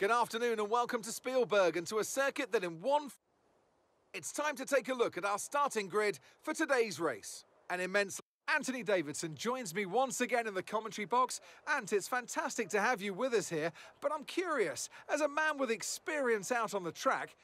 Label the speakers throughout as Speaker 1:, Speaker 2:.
Speaker 1: Good afternoon and welcome to Spielberg and to a circuit that in one... It's time to take a look at our starting grid for today's race. An immense... Anthony Davidson joins me once again in the commentary box. and it's fantastic to have you with us here, but I'm curious, as a man with experience out on the track...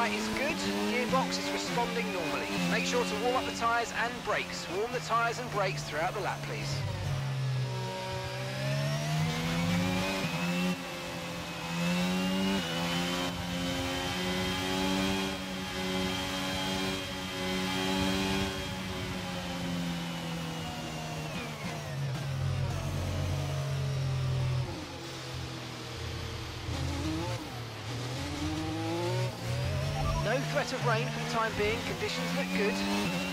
Speaker 2: Is good, gearbox is responding normally. Make sure to warm up the tyres and brakes. Warm the tyres and brakes throughout the lap, please. Of rain for the time being, conditions look good.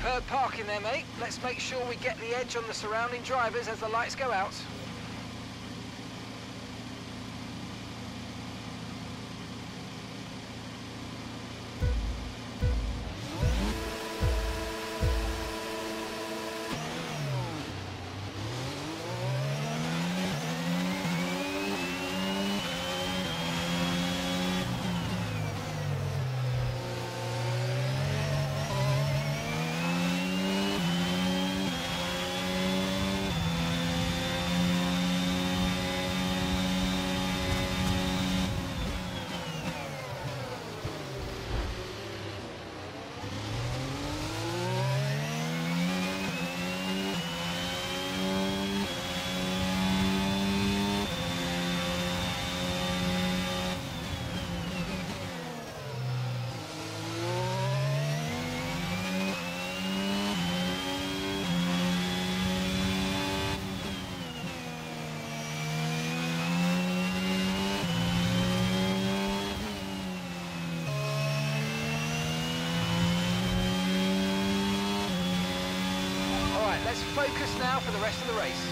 Speaker 2: Superb parking there, mate. Let's make sure we get the edge on the surrounding drivers as the lights go out. All right, let's focus now for the rest of the race.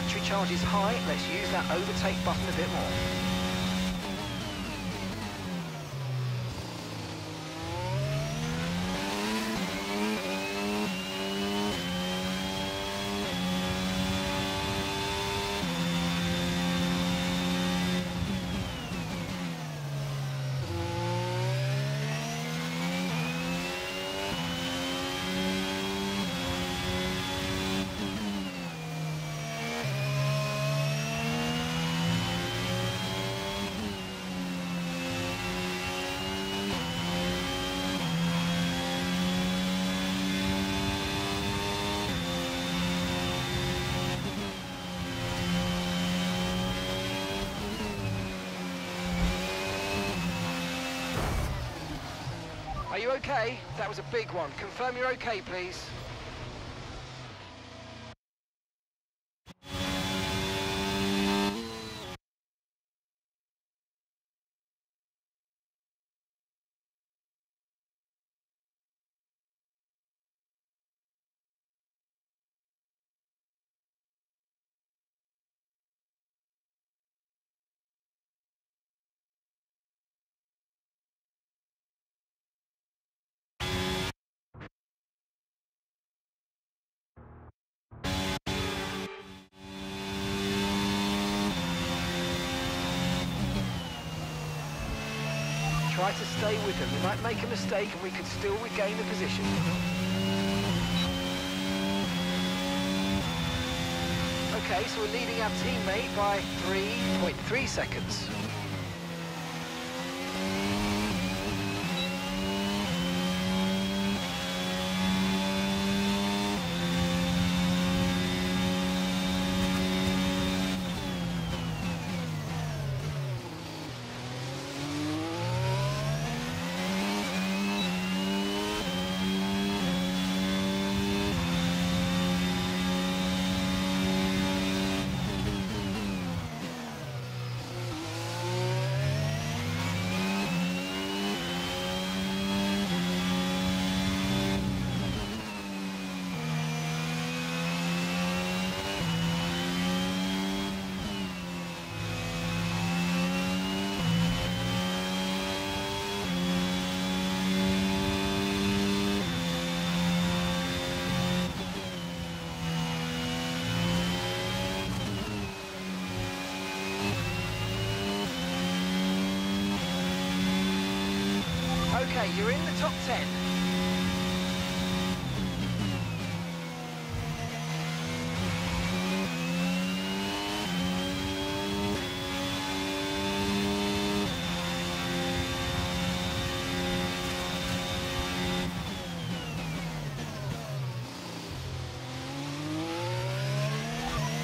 Speaker 2: Battery charge is high, let's use that overtake button a bit more. You okay? That was a big one. Confirm you're okay, please. Try to stay with them. We might make a mistake and we could still regain the position. Okay, so we're leading our teammate by 3.3 seconds. Okay, you're in the top 10.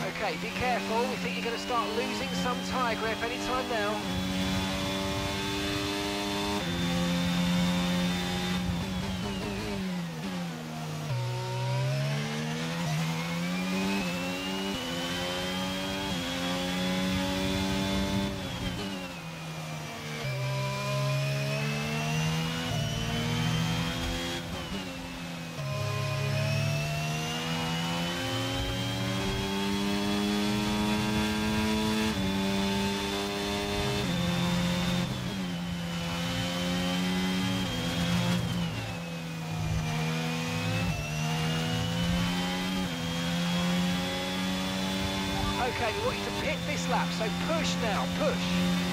Speaker 2: Okay, be careful. We think you're going to start losing some tyre grip anytime now. Okay, we want you to pit this lap, so push now, push.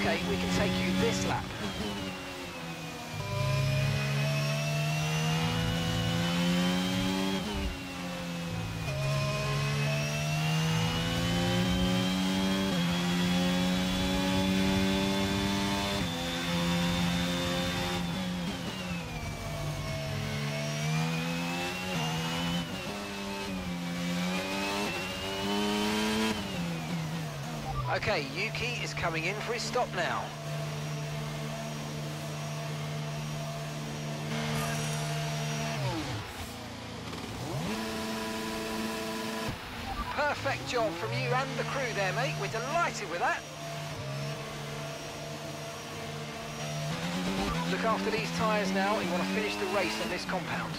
Speaker 2: Okay, we can take you this lap. Okay, Yuki is coming in for his stop now. Perfect job from you and the crew there, mate. We're delighted with that. Look after these tyres now. You want to finish the race on this compound.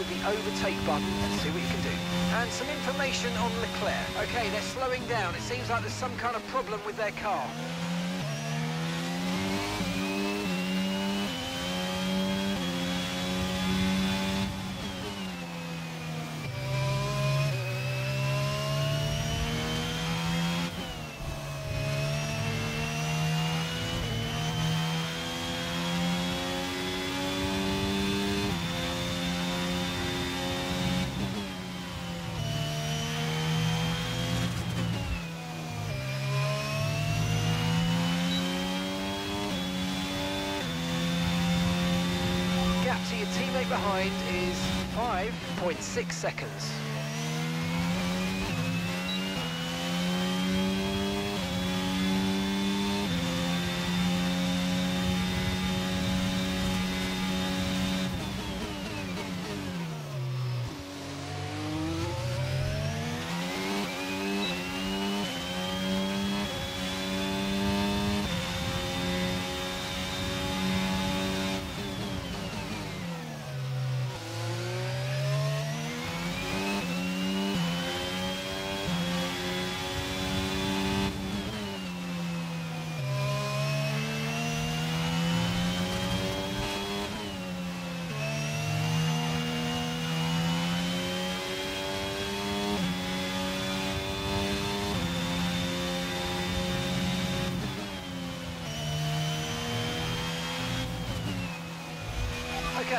Speaker 2: Of the overtake button and see what you can do. And some information on Leclerc. Okay, they're slowing down. It seems like there's some kind of problem with their car. your teammate behind is 5.6 seconds.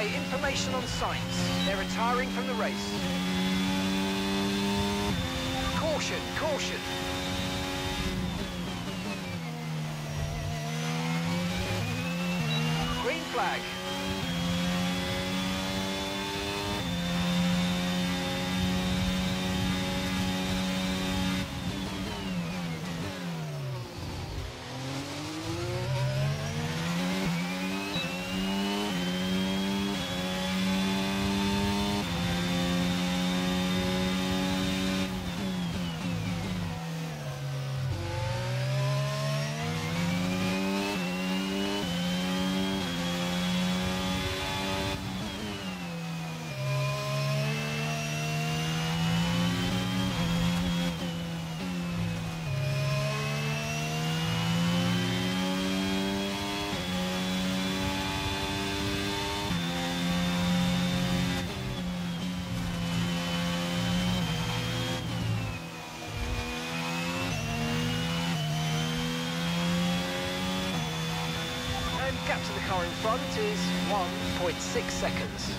Speaker 2: Information on Sainz. They're retiring from the race. Caution, caution. Green flag. Gap to the car in front is 1.6 seconds.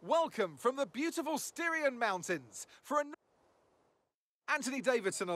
Speaker 1: Welcome from the beautiful Styrian Mountains for an Anthony Davidson.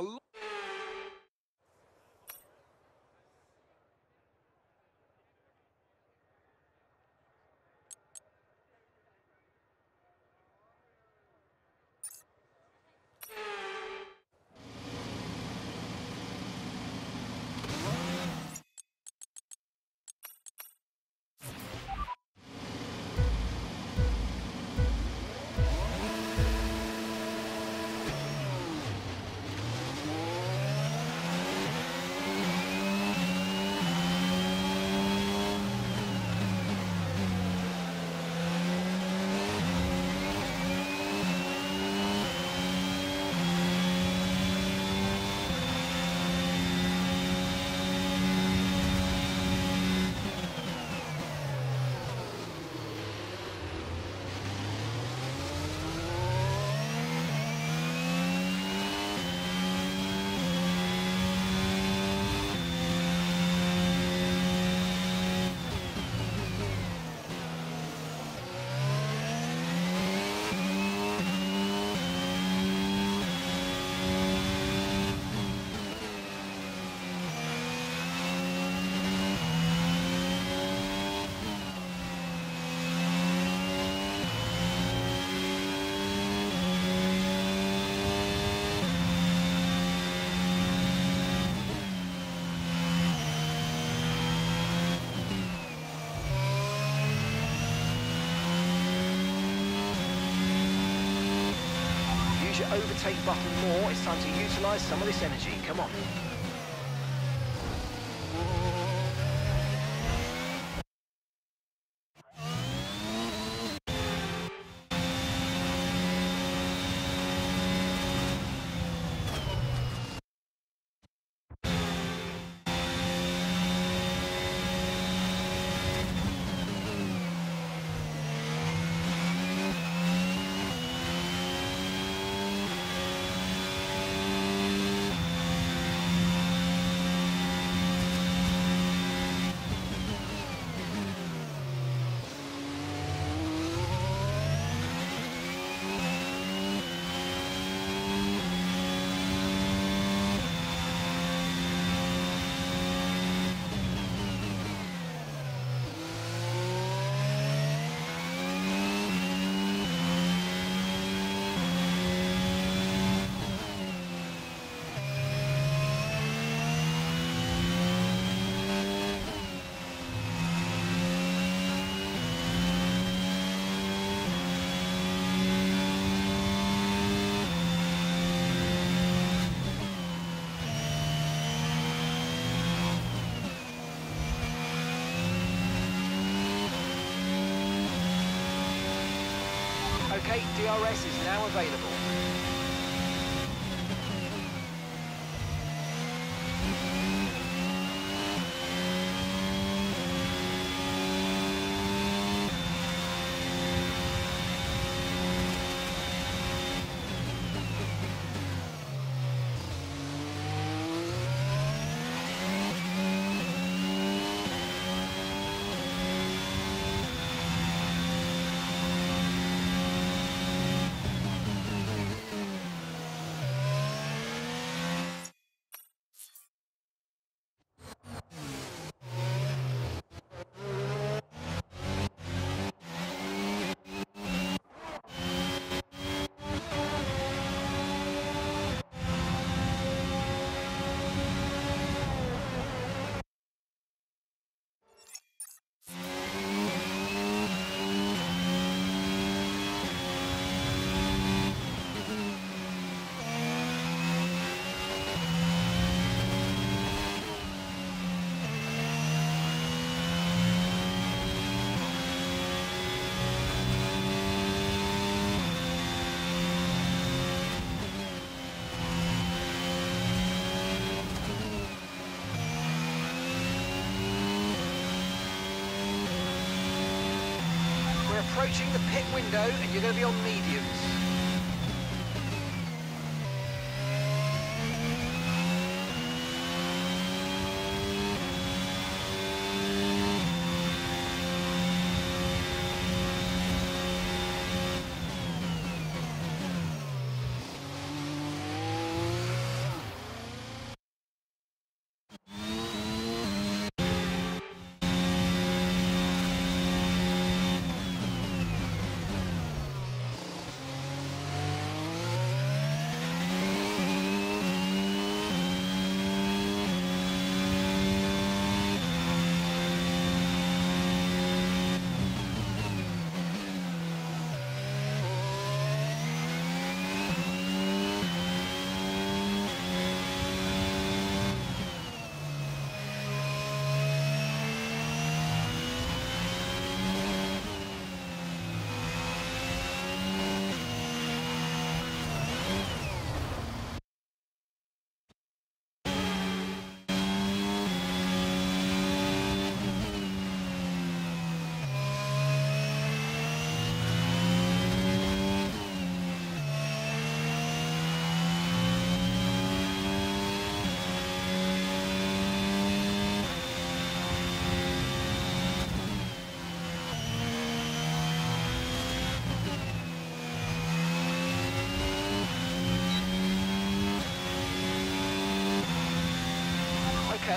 Speaker 2: Overtake button more. It's time to utilise some of this energy. Come on. Okay, DRS is now available. Approaching the pit window and you're going to be on mediums.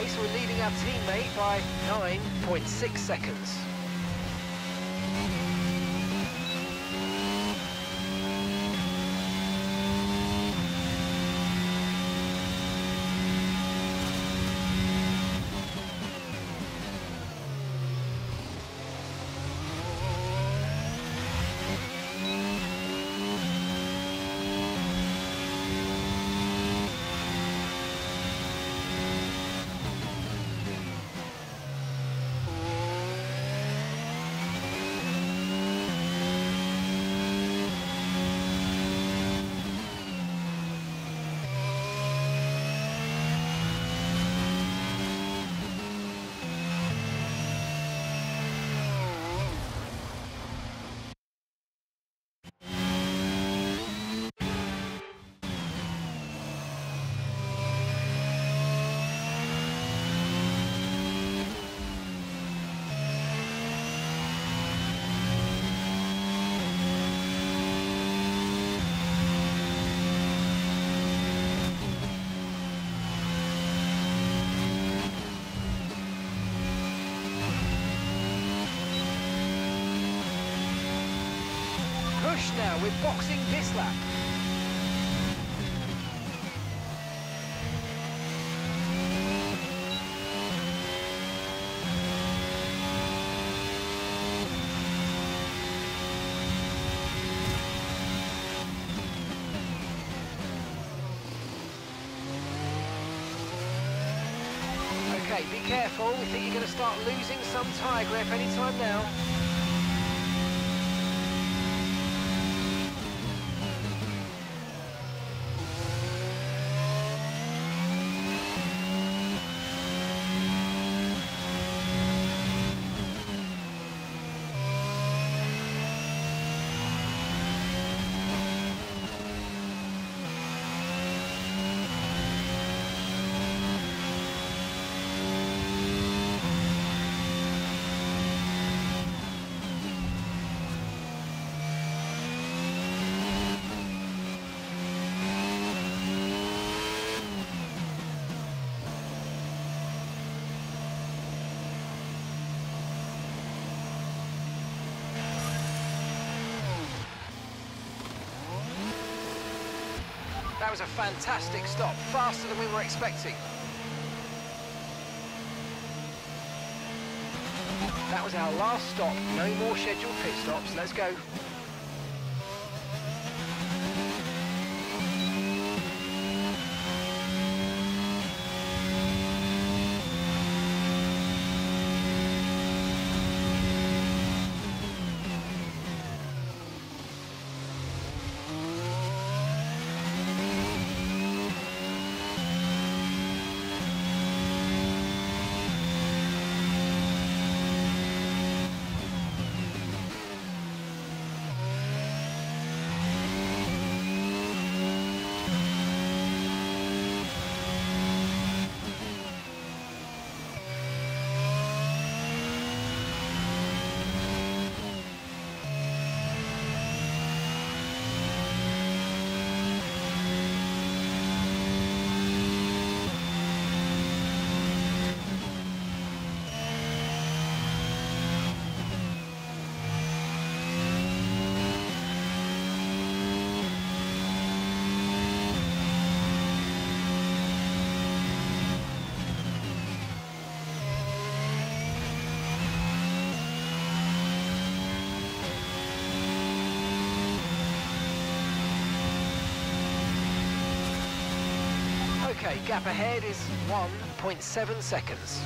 Speaker 2: So we're leading our teammate by 9.6 seconds. Now. We're boxing this lap. Okay, be careful. We think you're going to start losing some tyre grip anytime now. That was a fantastic stop, faster than we were expecting. That was our last stop, no more scheduled pit stops, let's go. Okay, gap ahead is 1.7 seconds.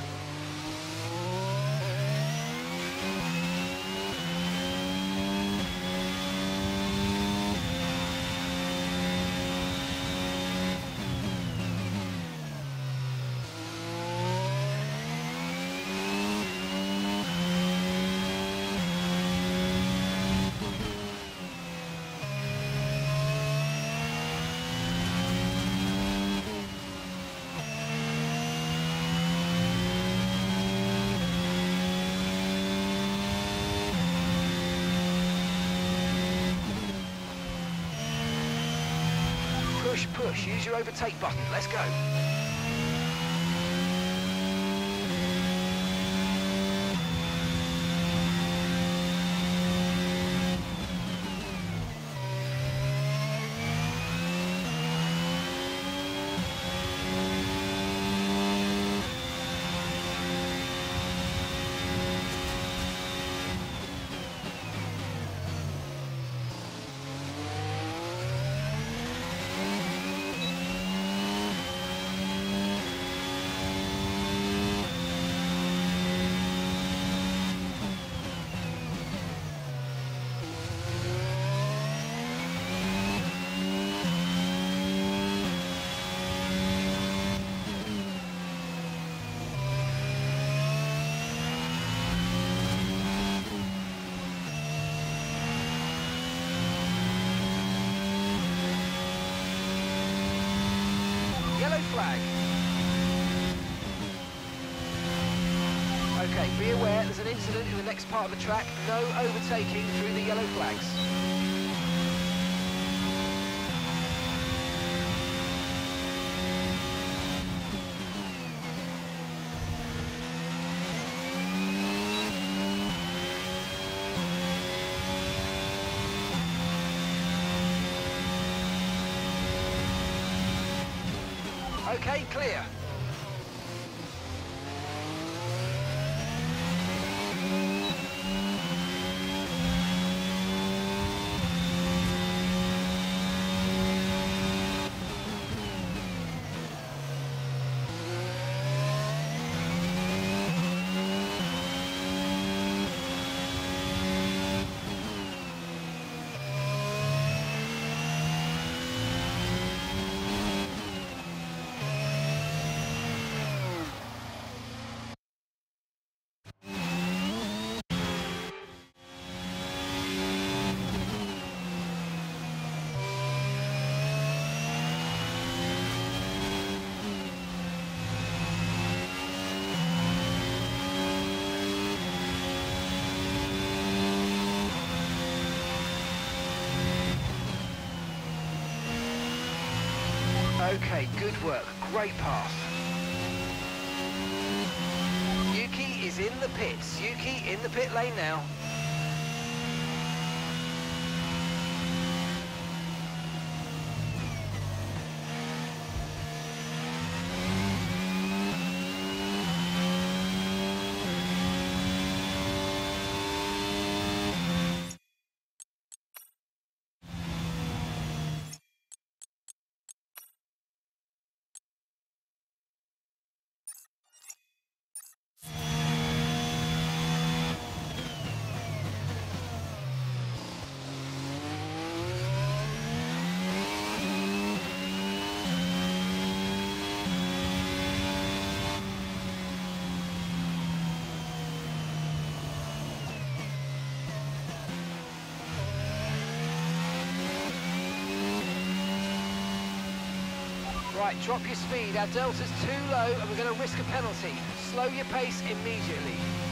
Speaker 2: Use your overtake button, let's go. flag. Okay, be aware there's an incident in the next part of the track. No overtaking through the yellow flags. Okay, clear. Good work. Great pass. Yuki is in the pits. Yuki in the pit lane now. Right, drop your speed. Our delta's too low and we're going to risk a penalty. Slow your pace immediately.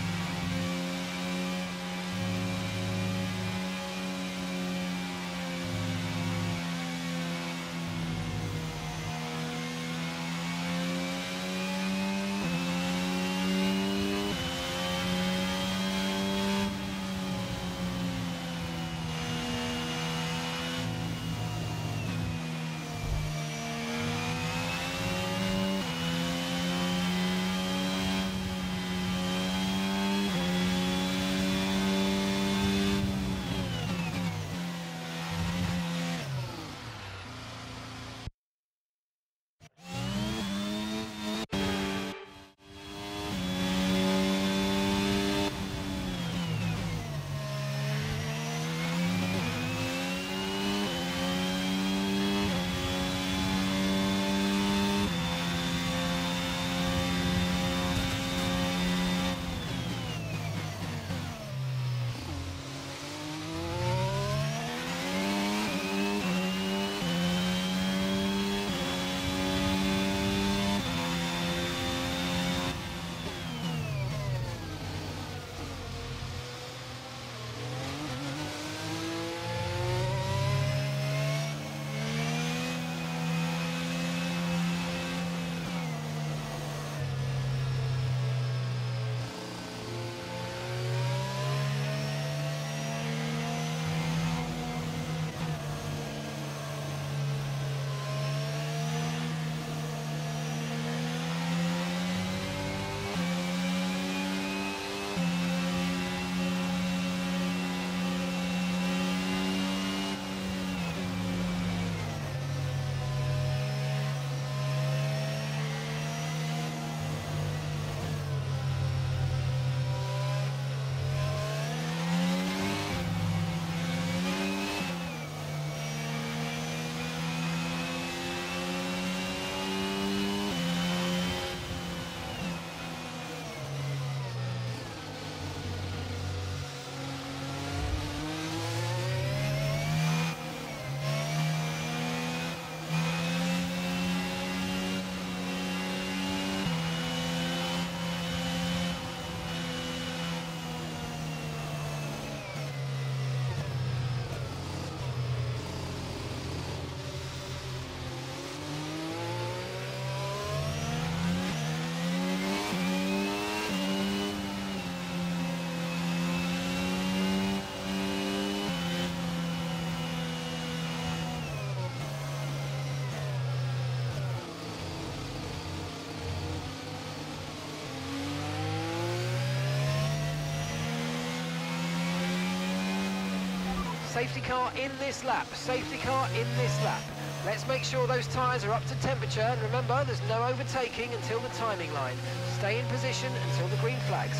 Speaker 2: Safety car in this lap. Safety car in this lap. Let's make sure those tyres are up to temperature. And remember, there's no overtaking until the timing line. Stay in position until the green flags.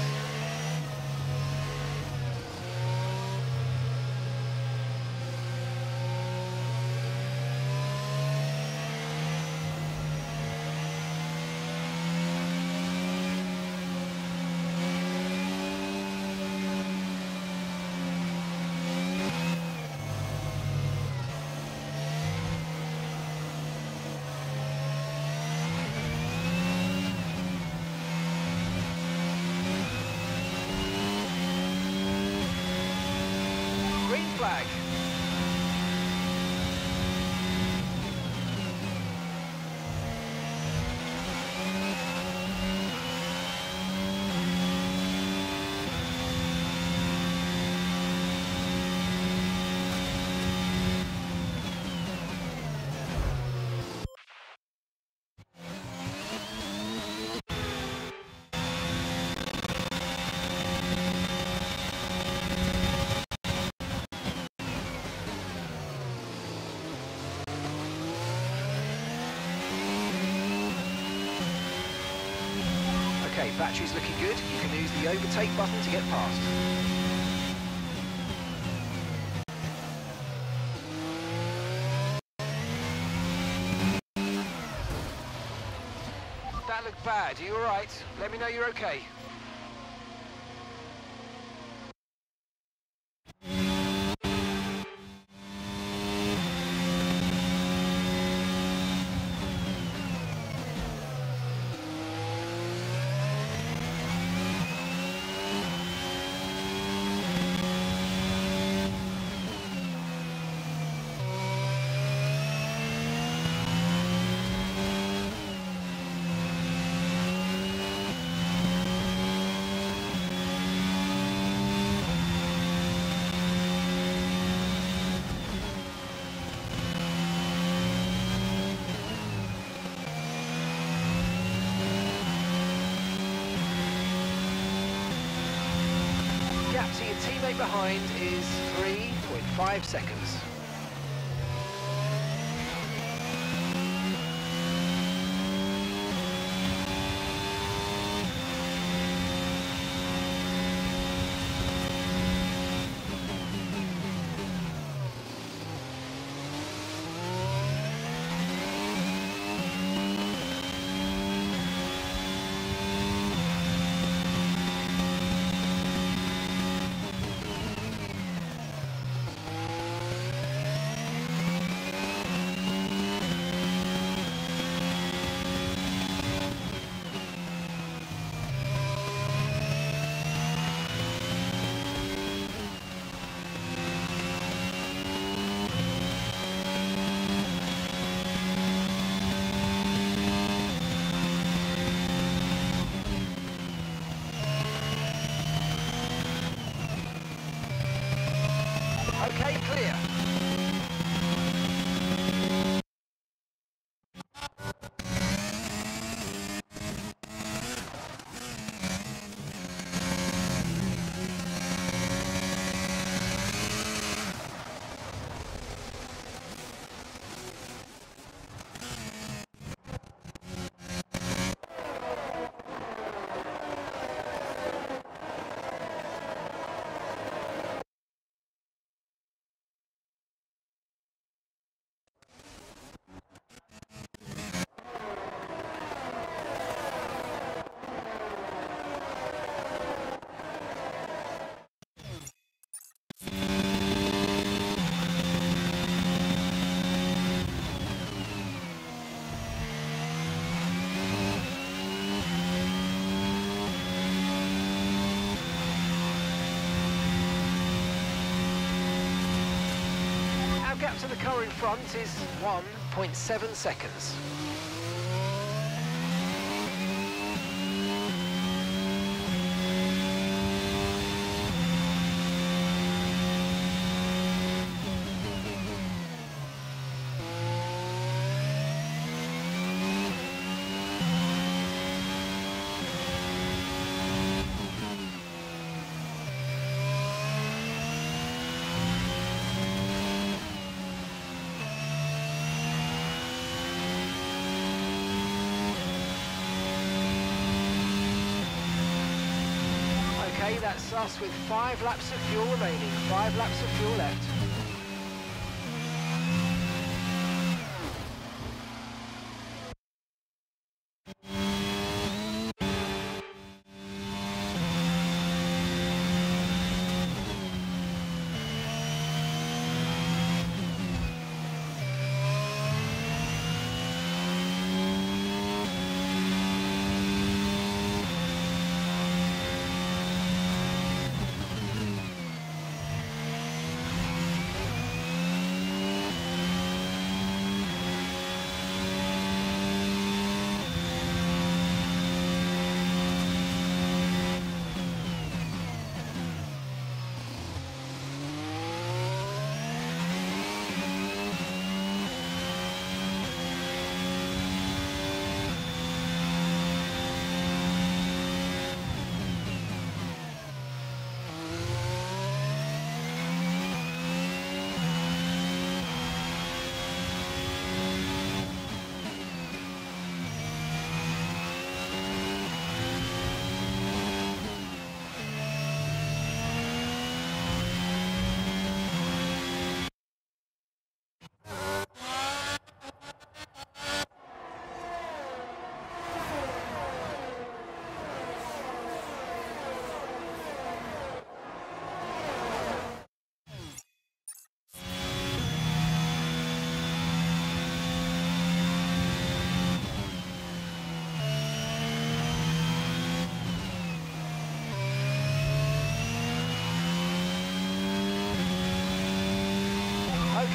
Speaker 2: Flag. Battery's looking good. You can use the overtake button to get past. That looked bad. Are you alright? Let me know you're okay. Gap teammate behind is 3.5 seconds. To the car in front is 1.7 seconds. Us with five laps of fuel remaining. Five laps of fuel left.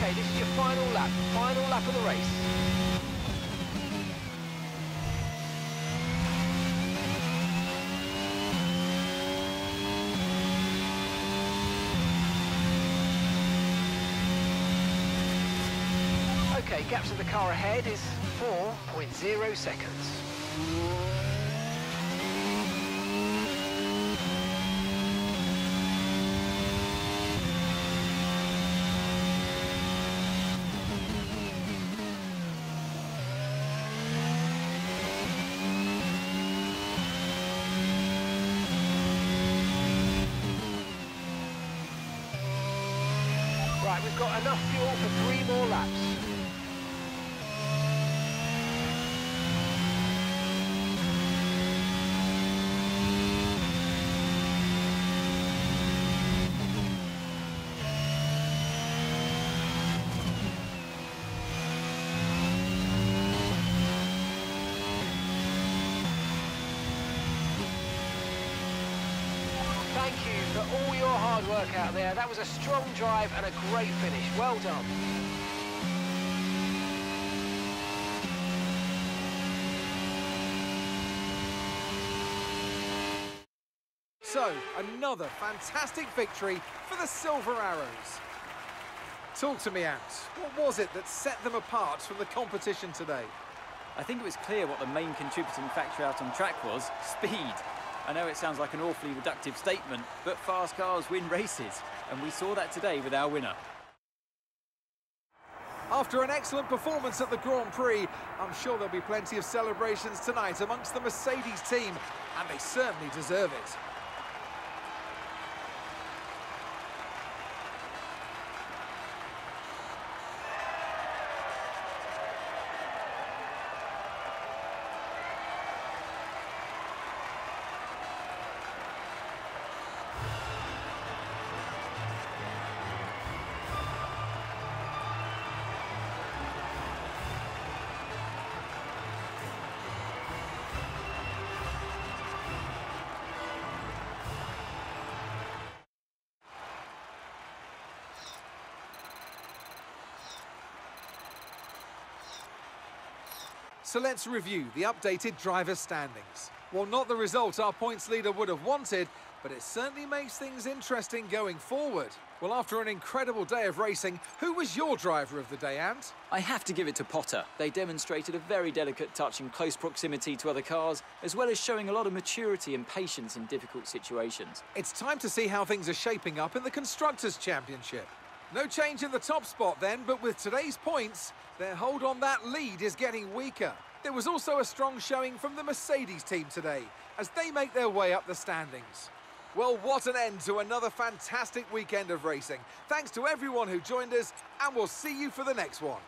Speaker 2: Okay, this is your final lap. Final lap of the race. Okay, gap to the car ahead is 4.0 seconds. Enough fuel for three more laps. Thank you for all your hard work out there. That was a strong drive and a great finish. Well done.
Speaker 1: So, another fantastic victory for the Silver Arrows. Talk to me, Ant. What was it that set them apart from the competition today?
Speaker 3: I think it was clear what the main contributing factor out on track was speed. I know it sounds like an awfully reductive statement, but fast cars win races, and we saw that today with our winner.
Speaker 1: After an excellent performance at the Grand Prix, I'm sure there'll be plenty of celebrations tonight amongst the Mercedes team, and they certainly deserve it. So let's review the updated driver standings. Well, not the result our points leader would have wanted, but it certainly makes things interesting going forward. Well, after an incredible day of racing, who was your driver of the day, Ant?
Speaker 3: I have to give it to Potter. They demonstrated a very delicate touch in close proximity to other cars, as well as showing a lot of maturity and patience in difficult situations.
Speaker 1: It's time to see how things are shaping up in the Constructors' Championship. No change in the top spot then, but with today's points, their hold on that lead is getting weaker. There was also a strong showing from the Mercedes team today, as they make their way up the standings. Well, what an end to another fantastic weekend of racing. Thanks to everyone who joined us, and we'll see you for the next one.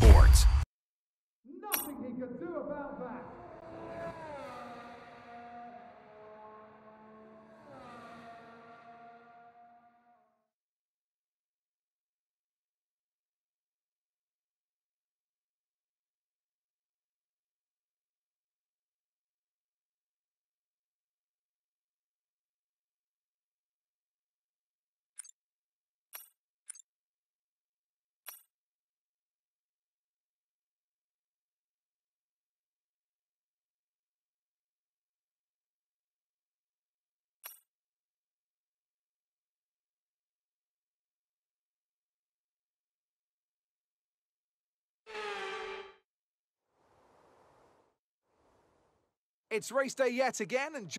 Speaker 4: Sports.
Speaker 1: Nothing he can do about that. It's race day yet again and...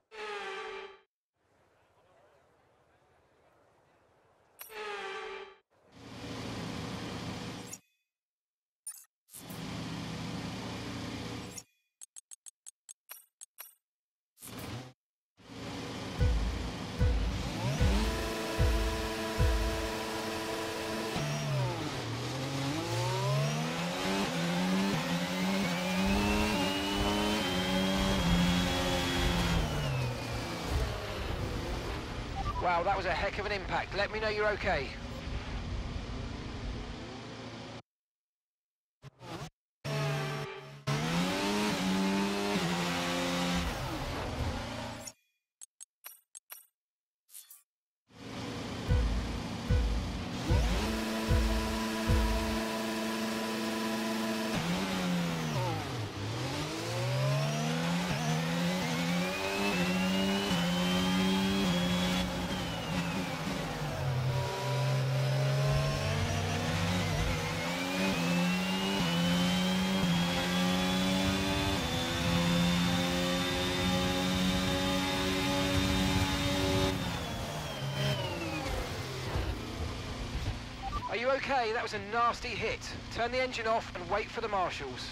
Speaker 2: that was a heck of an impact. Let me know you're okay. You okay? That was a nasty hit. Turn the engine off and wait for the marshals.